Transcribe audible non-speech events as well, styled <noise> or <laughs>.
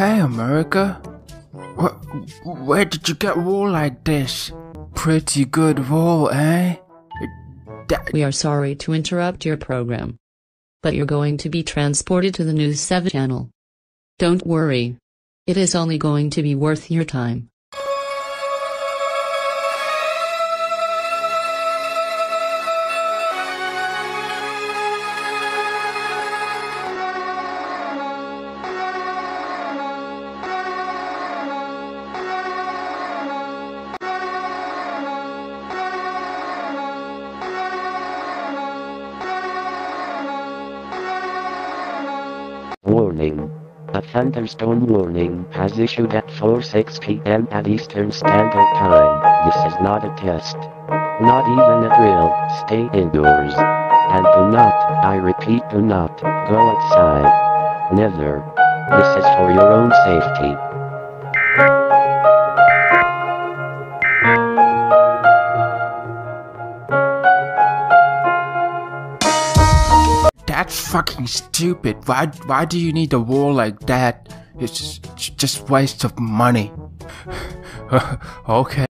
Hey, America. Where, where did you get wool like this? Pretty good wool, eh? That, We are sorry to interrupt your program. But you're going to be transported to the News 7 channel. Don't worry. It is only going to be worth your time. Warning. A thunderstorm warning has issued at 4:6 p.m. at Eastern Standard Time. This is not a test. Not even a drill. Stay indoors. And do not, I repeat do not, go outside. Never. This is for your own safety. That's fucking stupid. Why, why do you need a wall like that? It's just, just waste of money. <laughs> okay.